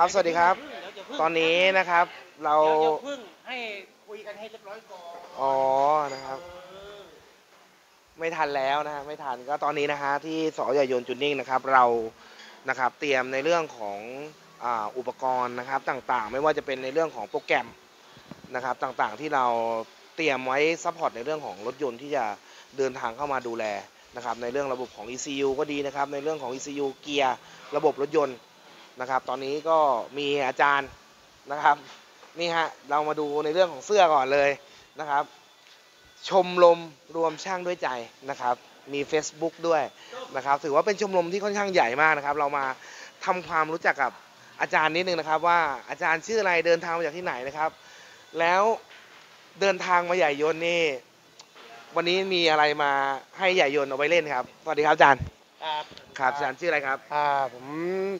ครับสวัสดีครับ ตอนนี้นะครับ เราเดี๋ยวอย่าเพึ่งให้คุยกันให้เรียบร้อยก่อนอ๋อนะครับ ไม่ทันแล้วนะฮะไม่ทันก็ตอนนี้นะฮะที่ส.ใหญ่ยนต์จูนนิ่งนะครับ เรานะครับ เตรียมในเรื่องของอาอุปกรณ์นะครับต่างๆ ไม่ว่าจะเป็นในเรื่องของโปรแกรมนะครับต่างๆที่เราเตรียมไว้ support ในเรื่องของรถยนต์ที่จะเดินทางเข้ามาดูแลนะครับในเรื่องระบบของ ECU ก็ดีนะครับในเรื่องของ ECU เกียร์ระบบรถยนต์ นะครับ ตอนนี้ก็มีอาจารย์นะครับนี่ฮะเรามาดูในเรื่องของเสื้อก่อนเลยนะครับ ชมรมรวมช่างด้วยใจนะครับ มี Facebook ด้วยนะครับ ถือว่าเป็นชมรมที่ค่อนข้างใหญ่มากนะครับ เรามาทำความรู้จักกับอาจารย์นิดนึงนะครับ ว่าอาจารย์ชื่ออะไรเดินทางมาจากที่ไหนนะครับ แล้วเดินทางมาใหญ่ยนนี่วันนี้มีอะไรมาให้ใหญ่ยนเอาไว้เล่นครับสวัสดีครับอาจารย์ครับ ครับอาจารย์ชื่ออะไรครับอ่าผม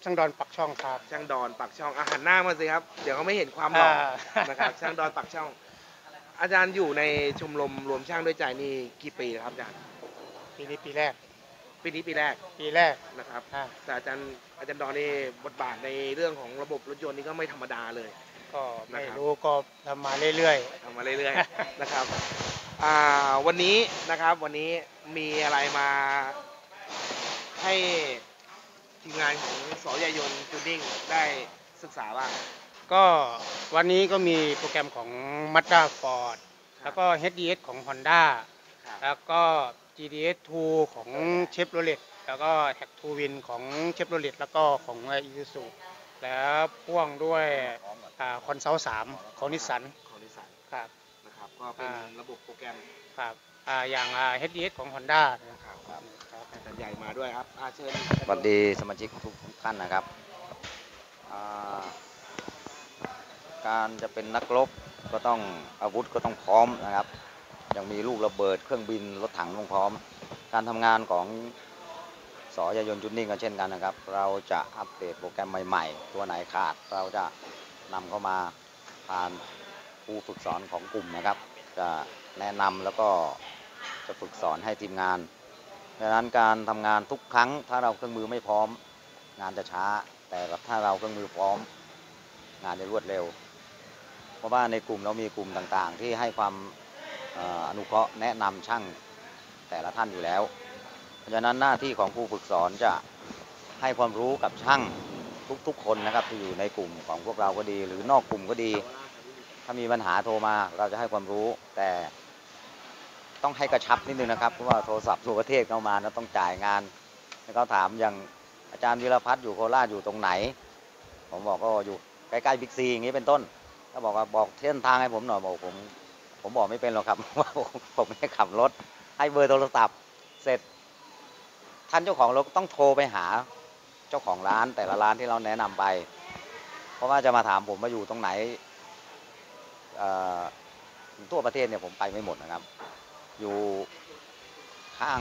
ช่างดอนปักช่องครับช่างดอนปักช่องอาหารหน้ามาสิครับ เดี๋ยวเขาไม่เห็นความหล่ออ่านะครับช่างดอนปักช่อง อาจารย์อยู่ในชมรมรวมช่างด้วยใจนี่กี่ปีแล้วครับอาจารย์ปีนี้ปีแรก ปีนี้ปีแรกปีแรกนะครับอ่าแต่อาจารย์อาจารย์ดอนนี่บทบาทในเรื่องของระบบรถยนต์นี่ก็ไม่ธรรมดาเลย ก็ไม่นะครับรู้ก็ทำมาเรื่อยทำมาเรื่อยๆนะครับอ่าวันนี้นะครับวันนี้มีอะไรมา ให้ทีมงานของสอยายนจูดิ้งได้ศึกษาบ้างๆก็วันนี้ก็มีโปรแกรมของ Mazda Ford แล้วก็ HDS ของ Honda ครับแล้วก็ GDS 2ของ Chevrolet แล้วก็ Hack 2 Win ของ Chevrolet แล้วก็ของ Isuzu แล้วพ่วงด้วยคอนซัล3ของนิสสันของนิสสันครับนะครับ ก็เป็นอ่าระบบโปรแกรมครับ อย่าง HDS ของ Honda นะครับครับอาจารย์ใหญ่มาด้วยครับอาเชิญสวัสดีสมาชิกทุกท่านนะครับ การจะเป็นนักรบก็ต้องอาวุธก็ต้องพร้อมนะครับยังมีลูกระเบิดเครื่องบินรถถังต้องพร้อม การทำงานของสอยายนจุดนิ่งก็เช่นกันนะครับ เราจะอัปเดตโปรแกรมใหม่ๆ ตัวไหนขาดเราจะนำเข้ามาผ่านครูฝึกสอนของกลุ่มนะครับ จะแนะนำแล้วก็ จะฝึกสอนให้ทีมงานดังนั้นการทำงานทุกครั้ง ถ้าเราเครื่องมือไม่พร้อม งานจะช้า แต่ถ้าเราเครื่องมือพร้อม งานจะรวดเร็ว เพราะว่าในกลุ่มเรามีกลุ่มต่างๆ ที่ให้ความเอ่ออนุเคราะห์แนะนำช่างแต่ละท่านอยู่แล้ว เพราะฉะนั้นหน้าที่ของผู้ฝึกสอนจะให้ความรู้กับช่างทุกๆ คนนะครับที่อยู่ในกลุ่มของพวกเราก็ดี หรือนอกกลุ่มก็ดี ถ้ามีปัญหาโทรมาเราจะให้ความรู้แต่ ต้องให้กระชับนิดนึงนะครับเพราะว่าโทรศัพท์ทั่วประเทศเข้ามาแล้วต้องจ่ายงานแล้วก็ถามอย่างอาจารย์วีรพัฒน์อยู่โคราชอยู่ตรงไหน ผมบอกก็อยู่ใกล้ๆบิ๊กซีอย่างนี้เป็นต้นก็บอกว่าบอกเส้นทางให้ผมหน่อยบอกผม ผมบอกไม่เป็นหรอกครับว่าผมไม่ได้ขับรถ ให้เบอร์โทรศัพท์เสร็จท่านเจ้าของรถต้องโทรไปหาเจ้าของร้านแต่ละร้านที่เราแนะนำไป เพราะว่าจะมาถามผมว่าอยู่ตรงไหนทั่วประเทศเนี่ยผมไปไม่หมดนะครับ อยู่ข้าง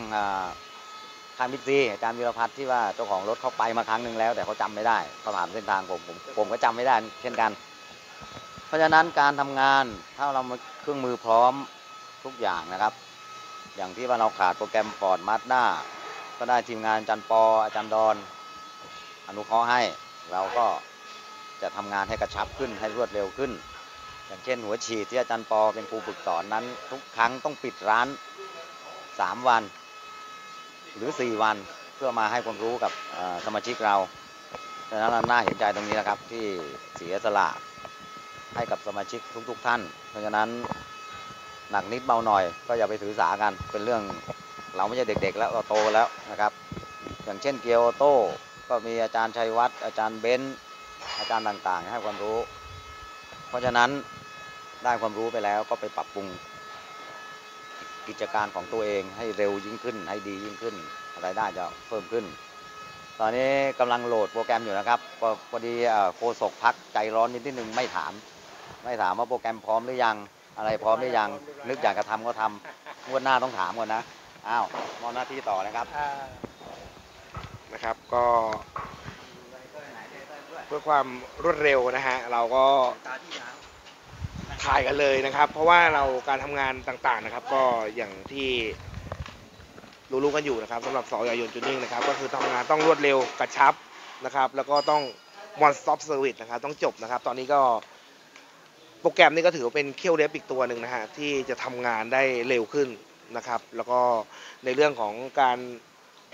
ข้างบิ๊กซีอาจารย์วีรพัฒน์ที่ว่าเจ้าของรถเขาไปมาครั้งหนึ่งแล้ว แต่เขาจำไม่ได้เขาถามเส้นทางผมผมผมก็จำไม่ได้ เช่นกัน เพราะฉะนั้นการทำงานถ้าเรามาเครื่องมือพร้อมทุกอย่างนะครับ อย่างที่ว่าเราขาดโปรแกรมฟอร์ดมาสด้าก็ได้ทีมงานอาจารย์ปออาจารย์ดอนอนุเคราะห์ให้เราก็จะทำงานให้กระชับขึ้นให้รวดเร็วขึ้น อย่างเช่นหัวฉีดที่อาจารย์ปอเป็นครูฝึกสอนนั้น ทุกครั้งต้องปิดร้าน 3 วัน หรือ 4 วันเพื่อมาให้ความรู้กับสมาชิกเราดังนั้นเราน่าเห็นใจตรงนี้นะครับที่เสียสละให้กับสมาชิกทุกๆท่าน เพราะฉะนั้นหนักนิดเบาหน่อยก็อย่าไปถือสากันเป็นเรื่องเราไม่ใช่เด็ก ๆ แล้วเราโตแล้วนะครับ อย่างเช่นเกียร์ออโต้ก็มีอาจารย์ชัยวัฒน์อาจารย์เบนซ์อาจารย์ต่างๆ ให้ความรู้ เพราะฉะนั้นได้ความรู้ไปแล้วก็ไปปรับปรุงกิจการของตัวเองให้เร็วยิ่งขึ้น ให้ดียิ่งขึ้นรายได้จะเพิ่มขึ้น ตอนนี้กำลังโหลดโปรแกรมอยู่นะครับพอพอดีโฆษกพักใจร้อนนิดนิดนึงไม่ถาม ไม่ถามว่าโปรแกรมพร้อมหรือยัง อะไรพร้อมหรือยัง นึกอยากจะทำก็ทำงวดหน้าต้องถามก่อนนะอ้าวมอหน้าที่ต่อนะครับนะครับก็ เพื่อความรวดเร็วนะฮะเราก็ถ่ายกันเลยนะครับ เพราะว่าเราการทำงานต่างๆนะครับ ก็อย่างที่รู้ๆกันอยู่นะครับสำหรับสอยายนจูนิ่งนะครับ ก็คือทำงานต้องรวดเร็วกระชับนะครับ แล้วก็ต้อง one stop service นะครับ ต้องจบนะครับ ตอนนี้ก็โปรแกรมนี้ก็ถือว่าเป็นเคี่ยวเล็บอีกตัวหนึ่งนะฮะที่จะทำงานได้เร็วขึ้นนะครับ แล้วก็ในเรื่องของการ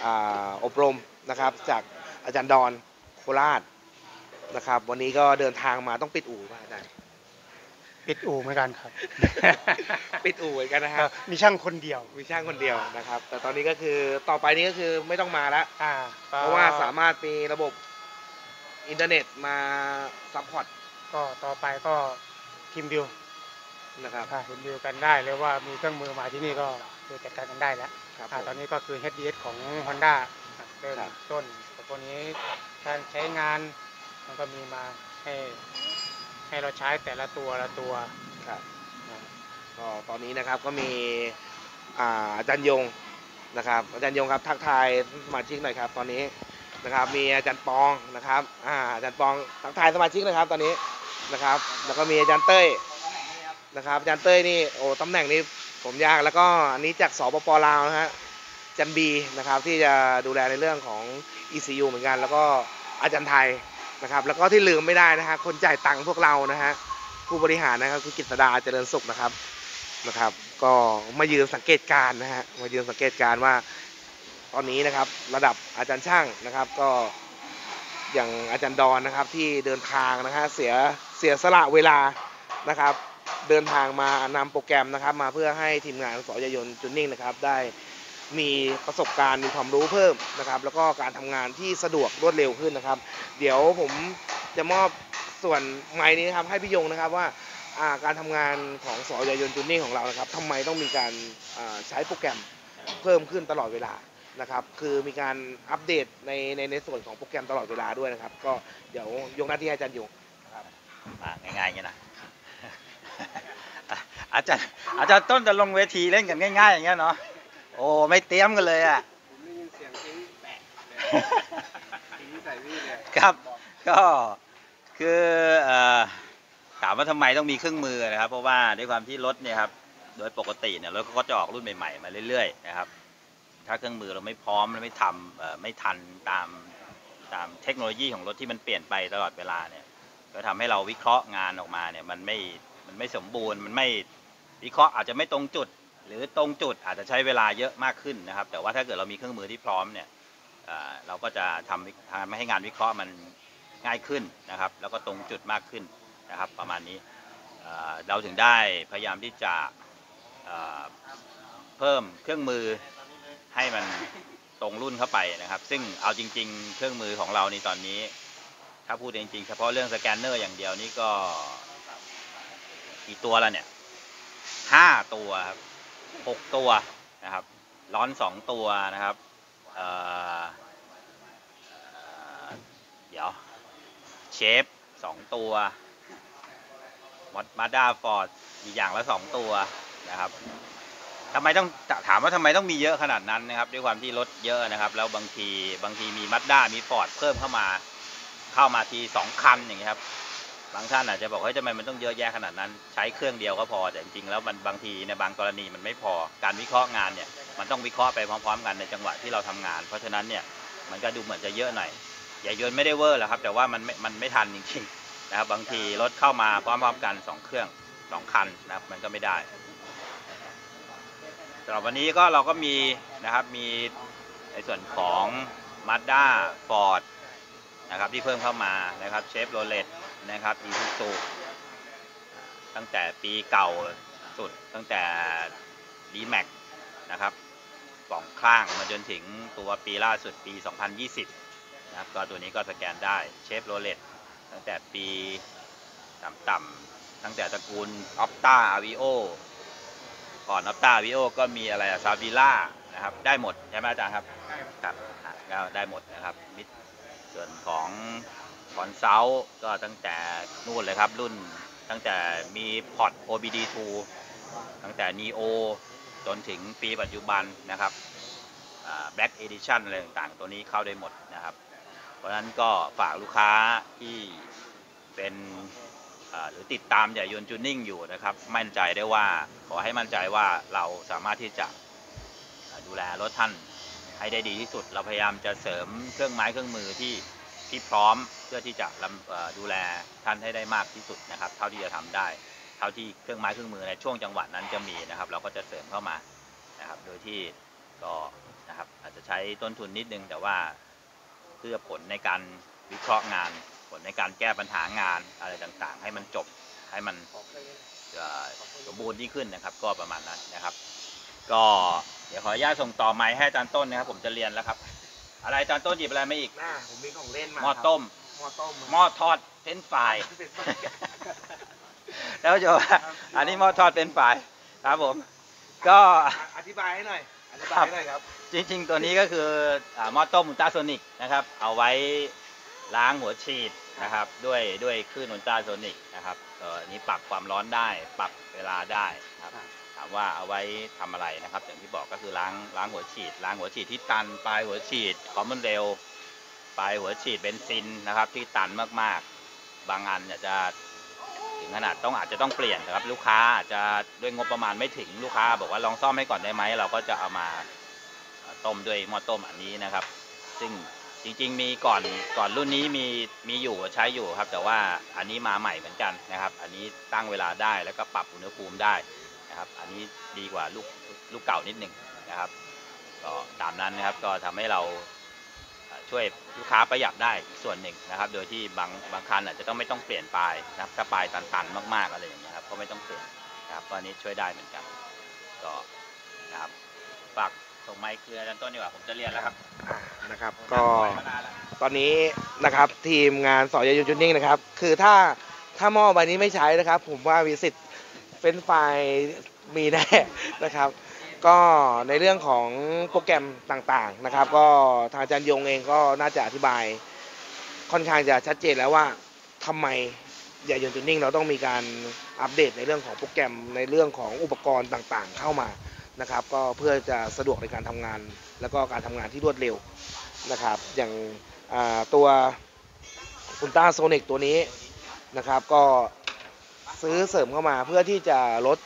อาอบรมนะครับ จากอาจารย์ดอนโคราช นะครับ วันนี้ก็เดินทางมาต้องปิดอู่ป่ะอาจารย์ปิดอู่เหมือนกันครับ ปิดอู่เหมือนกันนะคฮะรับ มีช่างคนเดียว มีช่างคนเดียวนะครับ แต่ตอนนี้ก็คือต่อไปนี้ก็คือไม่ต้องมาแล้วอ่าเพราะว่าสามารถมีระบบอินเทอร์เน็ตมา support ก็ต่อไปก็ TeamView นะครับอ่า TeamView กันได้หรือว่ามีเครื่องมือมาที่นี่ก็คือจัดการกันได้แล้วครับอ่าผมตอนนี้ก็คือ HDS ของ Honda อะเริ่มครับต้นแต่ตัวนี้การใช้งาน มันก็มีมาให้ให้เราใช้แต่ละตัวละตัวครับก็ตอนนี้นะครับก็มีอาจารย์ยงนะครับอาจารย์ยงครับทักทายสมาชิกหน่อยครับ ตอนนี้นะครับ มีอาจารย์ปองนะครับอาอาจารย์ปองทักทายสมาชิกนะครับ ตอนนี้นะครับ แล้วก็มีอาจารย์เต้ยนะครับอาจารย์เต้ยนี่โอ้ตำแหน่งนี้ผมยากแล้วก็อันนี้จากสปปลาวนะฮะอาจันบีนะครับที่จะดูแลในเรื่องของ ECU เหมือนกัน แล้วก็อาจารย์ไทย นะครับแล้วก็ที่ลืมไม่ได้นะฮะคนจ่ายตังค์พวกเรานะฮะผู้บริหารนะครับคือกิตดาเจริญสุขนะครับนะครับ ก็มายืนสังเกตการนะฮะมายืนสังเกตการ์ว่าตอนนี้นะครับระดับอาจารย์ช่างนะครับ ก็อย่างอาจารย์ดอนนะครับที่เดินทางนะฮะเสียเสียสละเวลานะครับ เดินทางมานำโปรแกรมนะครับ มาเพื่อให้ทีมงานสอยยนจุนนิ่งนะครับได้ มีประสบการณ์มีความรู้เพิ่มนะครับ แล้วก็การทำงานที่สะดวกรวดเร็วขึ้นนะครับ เดี๋ยวผมจะมอบส่วนไม้นี้นะครับให้พี่ยงนะครับว่าการทำงานของสอยยนต์จูนนิ่ของเรานะครับทำไมต้องมีการใช้โปรแกรมเพิ่มขึ้นตลอดเวลานะครับคือมีการอัปเดตในในในส่วนของโปรแกรมตลอดเวลาด้วยนะครับ ก็เดี๋ยวยกหน้าที่ให้อาจารย์ยงอะง่ายๆอย่างนี้นะอาจารย์อาจารย์ต้นจะลงเวทีเล่นกันง่ายๆอย่างเงี้ยเนาะ อ้ไม่เตรียมกันเลยอะครับก็คือเอ่อถามว่าทำไมต้องมีเครื่องมือนะครับ เพราะว่าด้วยความที่รถเนี่ยครับโดยปกติเนี่ยรถเขาก็จะออกรุ่นใหม่ๆมาเรื่อยๆนะครับ ถ้าเครื่องมือเราไม่พร้อมและไม่ทำเอ่อไม่ทันตามตามเทคโนโลยีของรถที่มันเปลี่ยนไปตลอดเวลาเนี่ยก็ทำให้เราวิเคราะห์งานออกมาเนี่ยมันไม่มันไม่สมบูรณ์มันไม่วิเคราะห์อาจจะไม่ตรงจุด หรือตรงจุดอาจจะใช้เวลาเยอะมากขึ้นนะครับ แต่ว่าถ้าเกิดเรามีเครื่องมือที่พร้อมเนี่ยเราก็จะทำทำให้งานวิเคราะห์มันง่ายขึ้นนะครับ แล้วก็ตรงจุดมากขึ้นนะครับ ประมาณนี้เราถึงได้พยายามที่จะเอ่อเพิ่มเครื่องมือให้มันตรงรุ่นเข้าไปนะครับ ซึ่งเอาจริง ๆ เครื่องมือของเรานี่ตอนนี้ ถ้าพูดจริงๆ เฉพาะเรื่องสแกนเนอร์อย่างเดียวนี่ก็กี่ตัวแล้วเนี่ยห้าตัวครับ หกตัวนะครับ ฮอนสองตัวนะครับเดี๋ยว เชฟสองตัวมอดมาด้าฟอร์ดอีกอย่างละสองตัวนะครับทำไมต้องถามว่าทำไมต้องมีเยอะขนาดนั้นนะครับ ด้วยความที่รถเยอะนะครับ แล้วบางทีบางทีมีมาสด้ามีฟอร์ดเพิ่มเข้ามา เข้ามาทีสองคันอย่างเงี้ยครับ บางท่านอาจจะบอกเฮ้ยทำไมมันต้องเยอะแยะขนาดนั้น ใช้เครื่องเดียวก็พอแต่จริงๆแล้วมันบางทีในบางกรณีมันไม่พอการวิเคราะห์งานเนี่ยมันต้องวิเคราะห์ไปพร้อมๆ กันในจังหวะที่เราทำงาน เพราะฉะนั้นเนี่ยมันก็ดูเหมือนจะเยอะหน่อยอย่ายนไม่ได้เวอร์หรอกครับ แต่ว่ามันไม่มันไม่ทันจริงๆนะครับบางทีรถเข้ามาพร้อมๆกันสองเครื่องสองคันนะครับมันก็ไม่ได้สำหรับวันนี้ก็เราก็มีนะครับมีในส่วนของ Mazda Ford นะครับที่เพิ่มเข้ามานะครับเชฟโรเลต นะครับอีซูซูตั้งแต่ปีเก่าสุดตั้งแต่ d m a x นะครับกล่องข้างมาจนถึงตัวปีล่าสุดปี 2020 นะครับก็ตัวนี้ก็สแกนได้เชฟโรเลตตั้งแต่ปีต่ำๆตั้งแต่ตระกูล Optra Aveo ก่อน Optra Aveo ก็มีอะไรอะ Zafira นะครับ ได้หมด ใช่ไหมอาจารย์ครับ ครับอะก็ได้หมดนะครับในส่วนของ Consult ก็ตั้งแต่นู่นเลยครับรุ่นตั้งแต่มี port OBD2 ตั้งแต่ Neo จนถึงปีปัจจุบันนะครับอ่า Black Edition อะไรต่างๆ ตัวนี้เข้าได้หมดนะครับ เพราะฉะนั้นก็ฝากลูกค้าที่เป็นหรือติดตามอย่ายนจูนิ่งอยู่นะครับ มั่นใจได้ว่าขอให้มั่นใจว่าเราสามารถที่จะดูแลรถท่านให้ได้ดีที่สุด เราพยายามจะเสริมเครื่องไม้เครื่องมือที่ที่พร้อม พื่อที่จะลำเอ่อดูแลท่านให้ได้มากที่สุดนะครับ เท่าที่จะทำได้ เท่าที่เครื่องไม้เครื่องมือในช่วงจังหวะนั้นจะมีนะครับ เราก็จะเสริมเข้ามานะครับ โดยที่ก็นะครับอาจจะใช้ต้นทุนนิดนึง แต่ว่าเพื่อผลในการวิเคราะห์งาน ผลในการแก้ปัญหางานอะไรต่างๆ ให้มันจบให้มันเอ่อสมบูรณ์ยิ่งขึ้นนะครับ ก็ประมาณนั้นนะครับ ก็เดี๋ยวขออนุญาตส่งต่อไม้ให้อาจารย์ต้นนะครับ ผมจะเรียนแล้วครับ อะไรอาจารย์ต้นหยิบอะไรมาอีกหน้าผมมีของเล่นมาหม้อต้มห ม้อต้มหม้อทอดเฟรนช์ฟราย แล้วโยอันนี้หม้อทอดเป็นฝ่ายครับผม ก็อธิบายให้หน่อยอธิบายครับให้หน่อยครับ จริง ๆ ตัวนี้ก็คืออ่าหม้อต้มอุลตราโซนิกนะครับ เอาไว้ล้างหัวฉีดนะครับ ด้วยด้วยคลื่นอุลตราโซนิกนะครับเอ่ออันนี้ปรับความร้อนได้ ปรับเวลาได้ครับถามว่าเอาไว้ทำอะไรนะครับ อย่างที่บอกก็คือล้างล้างหัวฉีด ล้างหัวฉีดที่ตันปลายหัวฉีดความมันเร็วป ลายหัวฉีดเบนซินนะครับ ที่ตันมากๆ บางอันเนี่ยจะถึงขนาดต้องอาจจะต้องเปลี่ยนนะครับ ลูกค้าอาจจะด้วยงบประมาณไม่ถึงลูกค้า บอกว่าลองซ่อมให้ก่อนได้ไหมเราก็จะเอามาต้มด้วยหม้อต้มอันนี้นะครับ ซึ่งจริงๆมีก่อนก่อนรุ่นนี้มีมีอยู่ใช้อยู่ครับ แต่ว่าอันนี้มาใหม่เหมือนกันนะครับ อันนี้ตั้งเวลาได้แล้วก็ปรับอุณหภูมิได้นะครับ อันนี้ดีกว่าลูกลูกเก่านิดหนึ่งนะครับ ก็ตามนั้นนะครับก็ทำให้เรา ช่วยลูกค้าประหยัดได้อีกส่วนหนึ่งนะครับ โดยที่บางบางคันอาจจะต้องไม่ต้องเปลี่ยนปลายนะครับถ้าปลายตันๆมากๆอะไรอย่างเงี้ยครับก็ไม่ต้องเปลี่ยนนะครับก็อันนี้ช่วยได้เหมือนกันก็นะครับฝากส่งไมค์คืออาจารย์ต้นดีกว่าผมจะเรียนแล้วครับอ่านะครับนั่ก็งคอยมานานแล้วตอนนี้นะครับทีมงานสอยยุนจุนนิ่งนะครับ คือถ้าถ้าหม้อใบนี้ไม่ใช้นะครับ ผมว่ามีสิทธิ์เป็นไฟล์มีแน่นะครับ ก็ในเรื่องของโปรแกรมต่างๆนะครับ ก็ทางอาจารย์ยงเองก็น่าจะอธิบาย ค่อนข้างจะชัดเจนแล้วว่าทำไมยายนจุนนิ่งเราต้องมีการอัปเดตในเรื่องของโปรแกรมในเรื่องของอุปกรณ์ต่างๆ เข้ามานะครับ ก็เพื่อจะสะดวกในการทำงาน แล้วก็การทำงานที่รวดเร็วนะครับ อย่างาตัวอุลตราโซนิกตัวนี้นะครับ ก็ซื้อเสริมเข้ามาเพื่อที่จะลด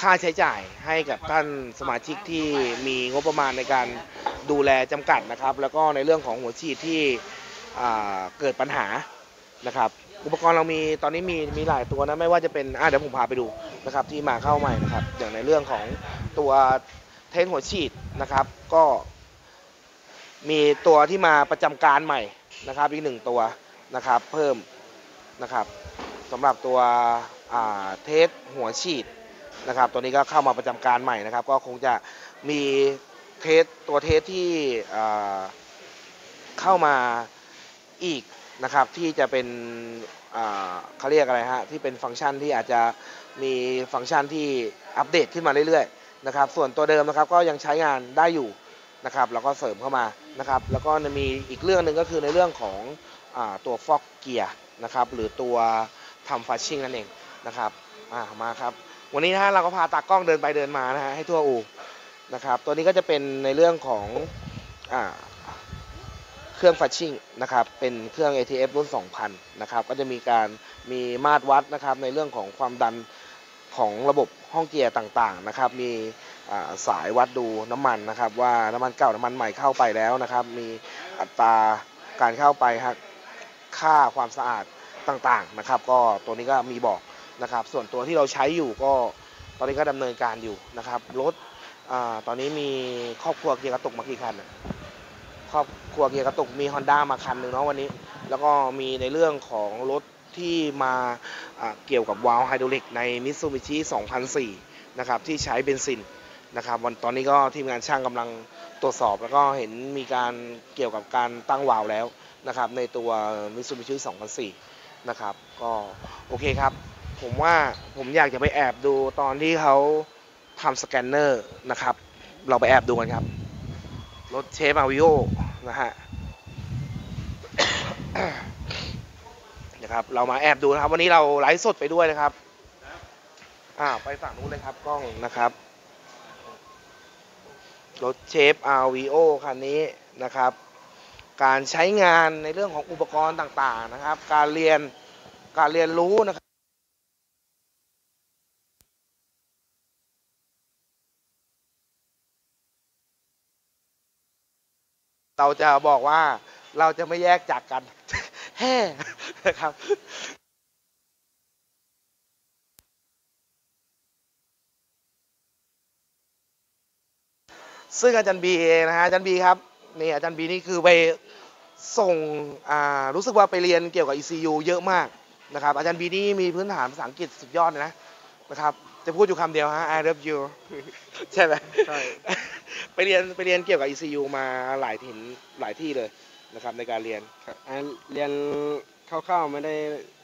ค่าใช้จ่ายให้กับท่านสมาชิกที่มีงบประมาณในการดูแลจำกัดนะครับ แล้วก็ในเรื่องของหัวฉีดที่เกิดปัญหานะครับ อุปกรณ์เรามีตอนนี้มีมีหลายตัวนะไม่ว่าจะเป็นอ่าเดี๋ยวผมพาไปดูนะครับที่มาเข้าใหม่นะครับ อย่างในเรื่องของตัวเทนหัวฉีดนะครับ ก็มีตัวที่มาประจำการใหม่นะครับ อีกหนึ่งตัวนะครับเพิ่มนะครับสำหรับตัวเทสหัวฉีด นะครับตัวนี้ก็เข้ามาประจำการใหม่นะครับ ก็คงจะมีเทสตัวเทสที่เข้ามาอีกนะครับที่จะเป็นเขาเรียกอะไรฮะที่เป็นฟังก์ชันที่อาจจะมีฟังก์ชันที่อัปเดตขึ้นมาเรื่อยๆนะครับส่วนตัวเดิมนะครับก็ยังใช้งานได้อยู่นะครับแล้วก็เสริมเข้ามานะครับแล้วก็มีอีกเรื่องหนึ่งก็คือในเรื่องของอตัวฟอกเกียร์นะครับหรือตัวทำฟัชชิ่งนั่นเองนะครับมาครับ วันนี้นะฮะเราก็พาตากล้องเดินไปเดินมานะฮะให้ทั่วอูนะครับ ตัวนี้ก็จะเป็นในเรื่องของอเครื่องฟัชชิ่งนะครับ เป็นเครื่อง ATF รุ่น 2000 นะครับ ก็จะมีการมีมาตรวัดนะครับ ในเรื่องของความดันของระบบห้องเกียร์ต่างๆนะครับ มีสายวัดดูน้ำมันนะครับ ว่าน้ำมันเก่าน้ำมันใหม่เข้าไปแล้วนะครับ มีอัตราการเข้าไปค่าความสะอาดต่างๆนะครับ ก็ตัวนี้ก็มีบอก นะครับ ส่วนตัวที่เราใช้อยู่ก็ตอนนี้ก็ดำเนินการอยู่นะครับรถอตอนนี้มีครอบครัวเกียร์กระตุกมากี่คันครอบครัวเกียร์กระตุกมี Honda มาคันหนึ่งเนาะวันนี้ แล้วก็มีในเรื่องของรถที่มาอ่าเกี่ยวกับวาล์วไฮดรอลิกใน Mitsubishi 2004 นะครับที่ใช้เบนซินนะครับวันตอนนี้ก็ทีมงานช่างกำลังตรวจสอบแล้วก็เห็นมีการเกี่ยวกับการตั้งวาล์วแล้วนะครับในตัว Mitsubishi 2004 นะครับก็โอเคครับ ผมว่าผมอยากจะไปแอบดูตอนที่เขาทำสแกนเนอร์นะครับ เราไปแอบดูกันครับ รถเชฟอาวิโอนะฮะนะครับเรามาแอบดูนะครับ วันนี้เราไลฟ์สดไปด้วยนะครับอ่าไปฝั่งนู้นเลยครับกล้องนะครับ รถเชฟ RVO คันนี้นะครับ การใช้งานในเรื่องของอุปกรณ์ต่างๆนะครับ การเรียนการเรียนรู้นะครับ เราจะบอกว่าเราจะไม่แยกจากกันแฮ่นะครับซึ่งอาจารย์บีเองนะฮะอาจารย์บีครับนี่อาจารย์บีนี่คือไปส่งรู้สึกว่าไปเรียนเกี่ยวกับ ECU เยอะมากนะครับอาจารย์บีนี่มีพื้นฐานภาษาอังกฤษสุดยอดนะนะครับ จะพูดอยู่คำเดียวฮะ I love you ใช่ไหมใช่ ไปเรียนไปเรียนเกี่ยวกับ ECU มาหลายถิ่นหลายที่เลยนะครับในการเรียน ครับอ่าเรียนคร่าวๆไม่ได้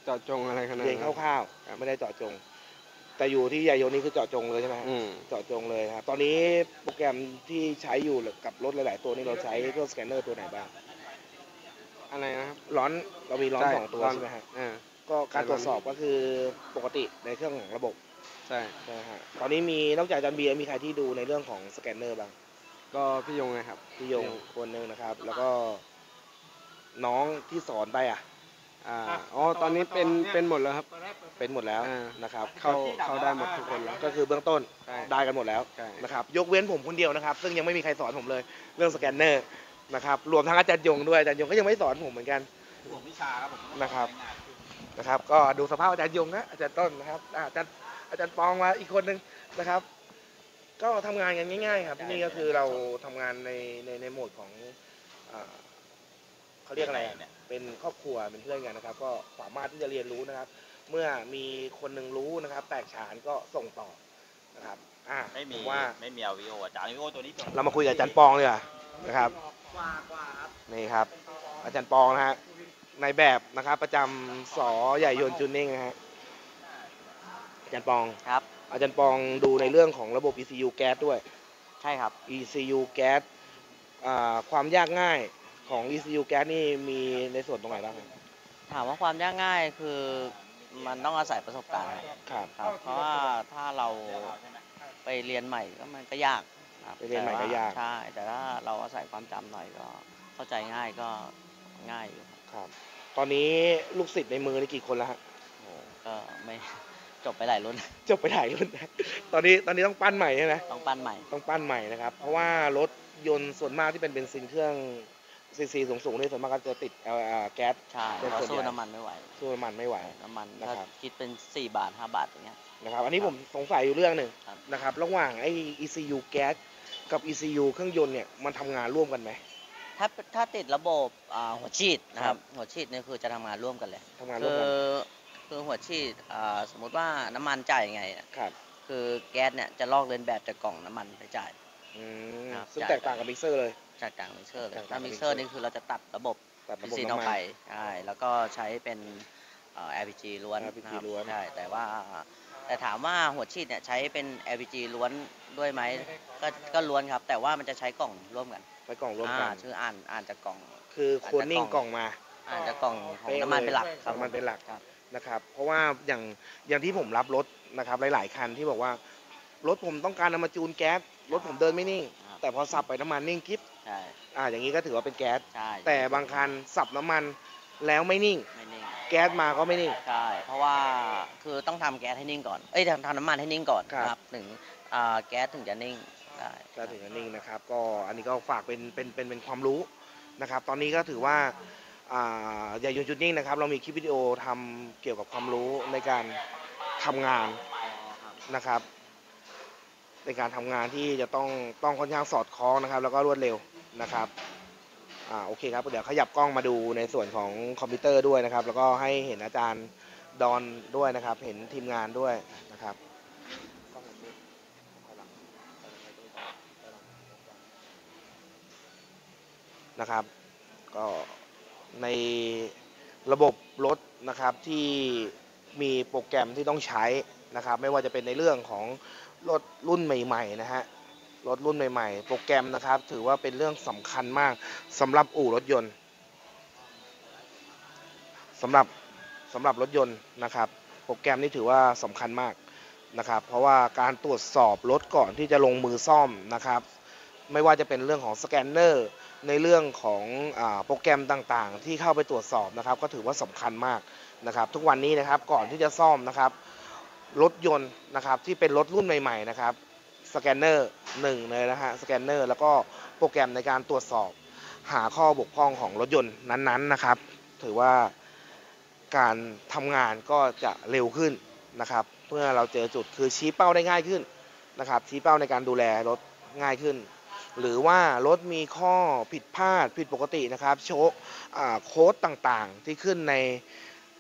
เจาะจงอะไรขนาดเรียนคร่าวๆอะไม่ได้เจาะจง แต่อยู่ที่ยายโยนี่คือเจาะจงเลยใช่ไหมฮะอืมเจาะจงเลยครับ ตอนนี้โปรแกรมที่ใช้อยู่กับรถหลาย ๆ ตัวนี่เราใช้ตัวสแกนเนอร์ตัวไหนบ้าง อะไรนะครับร้อนเรามีร้อนใช่สองตัวร้อนใช่ไหมฮะ อ่า ก็การใช่ตรวจสอบก็คือปกติในเครื่องของระบบ ใช่ใช่ฮะตอนนี้มีนอกจากอาจารย์เบียร์มีใครที่ดูในเรื่องของสแกนเนอร์บ้างก็พี่ยงไงครับพี่ยงคนหนึ่งนะครับ แล้วก็ น้องที่สอนไปอะอ่าอ๋อตอนนี้เป็นเป็นหมดแล้วครับ เป็นหมดแล้วอ่านะครับ เข้าเข้าได้หมดทุกคนแล้ว ก็คือเบื้องต้นใช่ได้กันหมดแล้วใช่ นะครับ ยกเว้นผมคนเดียวนะครับ ซึ่งยังไม่มีใครสอนผมเลย เรื่องสแกนเนอร์นะครับ รวมทั้งอาจารย์ยงด้วยอาจารย์ยงก็ยังไม่สอนผมเหมือนกันผมวิชาครับผมนะครับ นะครับ ก็ดูสภาพอาจารย์ยงนะอาจารย์ต้นนะครับอ่าอาจารย์ อาจารย์ปองมาอีกคนหนึ่งนะครับ ก็ทำงานกันง่าย ๆ ครับที่นี่ก็คือเราทำงานในในในโหมดของอ่าเขาเรียกอะไรอะเป็นครอบครัวเป็นเพื่อนกันนะครับ ก็สามารถที่จะเรียนรู้นะครับ เมื่อมีคนหนึ่งรู้นะครับ แตกฉานก็ส่งต่อนะครับอ่าไม่มีผว่าไม่มีเอาวิโออาจารย์วิโอตัวนี้ตัวเรามาคุยกับอาจารย์ปองเลยนะครับนี่ครับ อาจารย์ปองนะฮะในแบบนะครับประจำสอใหญ่ยนต์จูนนิ่งนะฮะ อาจารย์ปอง ครับ อาจารย์ปองดูในเรื่องของระบบ ECU แก๊สด้วย ใช่ครับ ECU แก๊สอ่าความยากง่ายของ ECU แก๊สนี่มีในส่วนตรงไหนบ้างครับถามว่าความยากง่ายคือมันต้องอาศัยประสบการณ์ครับครับครับเพราะว่าถ้าเราไปเรียนใหม่ก็มันก็ยากครับไปเรียนใหม่ก็ยากแต่ว่ใช่แต่ถ้าเราอาศัยความจำหน่อยก็เข้าใจง่ายก็ง่ายอยู่ครับครับ ตอนนี้ลูกศิษย์ในมือนี่กี่คนแล้วฮะโอ้ก็ไม่ จบไปหลายรุ่น จบไปถ่ายรุ่นนะตอนนี้ตอนนี้ต้องปั้นใหม่ใช่ไหมต้องปั้นใหม่ ต้องปั้นใหม่นะครับ เพราะว่ารถยนต์ส่วนมากที่เป็นเบนซินเครื่องซีซีสูงๆนี่ส่วนมากก็จะติดเอ่อแก๊สใช่เป็นเราส่วนใหญ่สู้น้ำมันไม่ไหว สู้น้ำมันไม่ไหว น้ำมันนะถ้าครับ คิดเป็น 4 บาท 5 บาทอย่างเงี้ย นะครับ อันนี้ผมสงสัยอยู่เรื่องหนึ่งครับ นะครับ ระหว่างไอ้ ECU แก๊สกับ ECU เครื่องยนต์เนี่ยมันทำงานร่วมกันไหม ถ้าถ้าติดระบบอ่าหัวฉีดนะครับ หัวฉีดเนี่ยคือจะทำงานร่วมกันเลย ทำงานร่วคืมกัน อืม คือหัวฉีดอ่าสมมุติว่าน้ำมันจ่ายยังไงอะครับคือแก๊สเนี่ยจะลอกเลียนแบบจากกล่องน้ำมันไปจ่ายอืมครับซึ่งจ่ายแตกต่างกับมิกเซอร์เลยจากกลางมิกเซอร์เลยจากกลางถ้ามิก mixer เซอร์นี่คือเราจะตัดระบบตัดเบระนบบซินน้ำออกมันไปใช่แล้วก็ใช้เป็นเอ่อ LPG ล้วน LPG นะครับล้วนใช่แต่ว่าแต่ถามว่าหัวฉีดเนี่ยใช้เป็น LPG ล้วนด้วยไหมก็ก็ล้วนครับ แต่ว่ามันจะใช้กล่องร่วมกันไปกล่องร่วมกันอ่าชื่ออ่านอ่านจากกล่อง คือควรนิ่งกล่องมา อ่านจากกล่องของเป๊ะน้ำมันเลยเป็นหลักครับน้ำมันเป็นหลักครับ นะครับเพราะว่าอย่างอย่างที่ผมรับรถนะครับหลาย ๆ คันที่บอกว่ารถผมต้องการนำมาจูนแก๊สรถผมเดินไม่นิ่ง ครับ แต่พอสับไปน้ำมันนิ่งกิ๊บใช่อ่าอย่างนี้ก็ถือว่าเป็นแก๊สใช่แต่บางคันสับน้ำมันแล้วไม่นิ่ง ไม่นิ่งแก๊สมาก็ไม่นิ่ง ใช่เพราะว่าคือต้องทำแก๊สให้นิ่งก่อนเอ้ยทำทำน้ำมันให้นิ่งก่อนครับ นะครับถึงอ่าแก๊สถึงจะนิ่งได้ก็ถึงจะนิ่งนะครับ ก็อันนี้ก็ฝากเป็นเป็นเป็นเป็นความรู้นะครับ ตอนนี้ก็ถือว่า อย่ายุนจุดนิ่งนะครับ เรามีคลิปวิดีโอทำเกี่ยวกับความรู้ในการทำงานนะครับ ในการทำงานที่จะต้องต้องค่อนข้างสอดคล้องนะครับ แล้วก็รวดเร็วนะครับอ่าโอเคครับเดี๋ยวขยับกล้องมาดูในส่วนของคอมพิวเตอร์ด้วยนะครับ แล้วก็ให้เห็นอาจารย์ดอนด้วยนะครับ เห็นทีมงานด้วยนะครับนะครับ ก็ ในระบบรถนะครับที่มีโปรแกรมที่ต้องใช้นะครับ ไม่ว่าจะเป็นในเรื่องของรถรุ่นใหม่ๆนะฮะรถรุ่นใหม่ๆ โปรแกรมนะครับ ถือว่าเป็นเรื่องสำคัญมากสำหรับอู่รถยนต์สำหรับสำหรับรถยนต์นะครับ โปรแกรมนี่ถือว่าสำคัญมากนะครับ เพราะว่าการตรวจสอบรถก่อนที่จะลงมือซ่อมนะครับ ไม่ว่าจะเป็นเรื่องของสแกนเนอร์ ในเรื่องของอโปรแกรมต่างๆ ที่เข้าไปตรวจสอบนะครับ ก็ถือว่าสำคัญมากนะครับ ทุกวันนี้นะครับก่อนที่จะซ่อมนะครับรถยนต์นะครับที่เป็นรถรุ่นใหม่ ๆ นะครับสแกนเนอร์หนึ่งเลยนะฮะสแกนเนอร์แล้วก็โปรแกรมในการตรวจสอบหาข้อบกพร่องของรถยนต์นั้นๆนะครับ ถือว่าการทำงานก็จะเร็วขึ้นนะครับ เมื่อเราเจอจุดคือชี้เป้าได้ง่ายขึ้นนะครับ ชี้เป้าในการดูแลรถง่ายขึ้น หรือว่ารถมีข้อผิดพลาดผิดปกตินะครับ โชคอ่าโค้ดต่างๆ ที่ขึ้นใน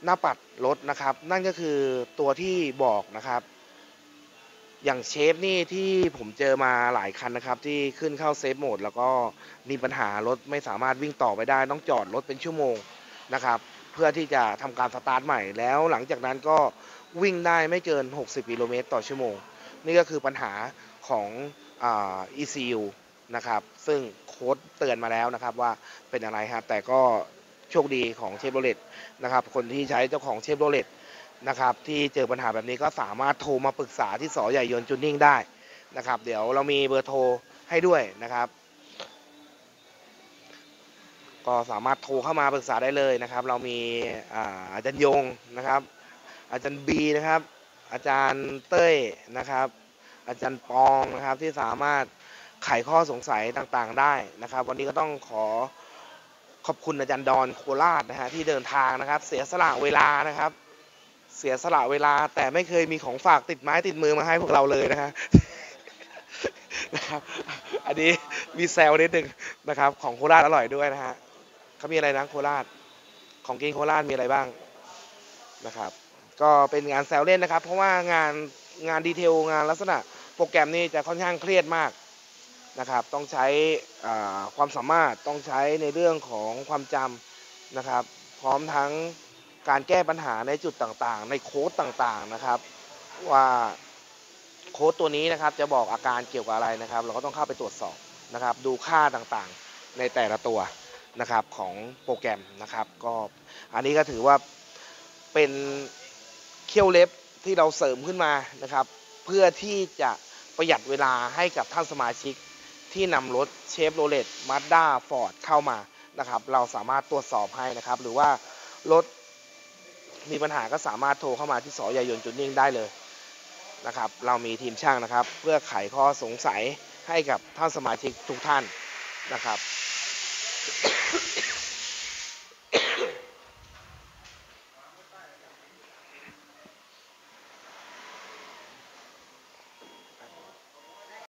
หน้าปัดรถนะครับ นั่นก็คือตัวที่บอกนะครับ อย่างเชฟนี่ที่ผมเจอมาหลายคันนะครับ ที่ขึ้นเข้าเซฟโหมดแล้วก็มีปัญหารถไม่สามารถวิ่งต่อไปได้ ต้องจอดรถเป็นชั่วโมงนะครับ เพื่อที่จะทำการสตาร์ทใหม่แล้วหลังจากนั้นก็วิ่งได้ไม่เกิน 60กิโลเมตรต่อชั่วโมง นี่ก็คือปัญหาของอา ECU นะครับ ซึ่งโค้ดเตือนมาแล้วนะครับว่าเป็นอะไรครับแต่ก็โชคดีของเชฟโรเลตนะครับ คนที่ใช้เจ้าของเชฟโรเลตนะครับ ที่เจอปัญหาแบบนี้ก็สามารถโทรมาปรึกษาที่ส.ใหญ่ยนต์จูนนิ่งได้นะครับ เดี๋ยวเรามีเบอร์โทรให้ด้วยนะครับ ก็สามารถโทรเข้ามาปรึกษาได้เลยนะครับ เรามีอาอาจารย์ยงนะครับ อาจารย์บีนะครับ อาจารย์เต้ยนะครับ อาจารย์ปองนะครับที่สามารถ ไขข้อสงสัยต่างๆได้นะครับ วันนี้ก็ต้องขอขอบคุณอาจารย์ดอนโคราชนะฮะที่เดินทางนะครับ เสียสละเวลานะครับ เสียสละเวลาแต่ไม่เคยมีของฝากติดไม้ติดมือมาให้พวกเราเลยนะฮะนะครับ อันนี้มีแซวนิดนึงนะครับของโคราชอร่อยด้วยนะฮะเขามีอะไรนะโคราชของกินโคราชมีอะไรบ้างนะครับ ก็เป็นงานแซวเล่นนะครับ เพราะว่างานงานดีเทลงานลักษณะโปรแกรมนี่จะค่อนข้างเครียดมาก นะครับ ต้องใช้ความสามารถต้องใช้ในเรื่องของความจำนะครับ พร้อมทั้งการแก้ปัญหาในจุดต่างๆ ในโค้ดต่างๆนะครับ ว่าโค้ดตัวนี้นะครับจะบอกอาการเกี่ยวกับอะไรนะครับ เราก็ต้องเข้าไปตรวจสอบนะครับ ดูค่าต่างๆในแต่ละตัวนะครับของโปรแกรมนะครับ ก็อันนี้ก็ถือว่าเป็นเขี้ยวเล็บที่เราเสริมขึ้นมานะครับ เพื่อที่จะประหยัดเวลาให้กับท่านสมาชิก ที่นำรถเชฟโรเลตมาด้าฟอร์ดเข้ามานะครับ เราสามารถตรวจสอบให้นะครับ หรือว่ารถมีปัญหาก็สามารถโทรเข้ามาที่สอยายนจุดนิ่งได้เลยนะครับ เรามีทีมช่างนะครับ เพื่อไขข้อสงสัยให้กับท่านสมาชิกทุกท่านนะครับ